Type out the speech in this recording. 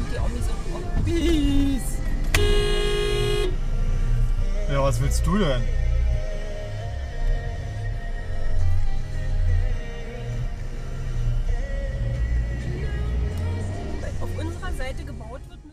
haben die Omi so, Opis. Ja, was willst du denn? Auf unserer Seite gebaut wird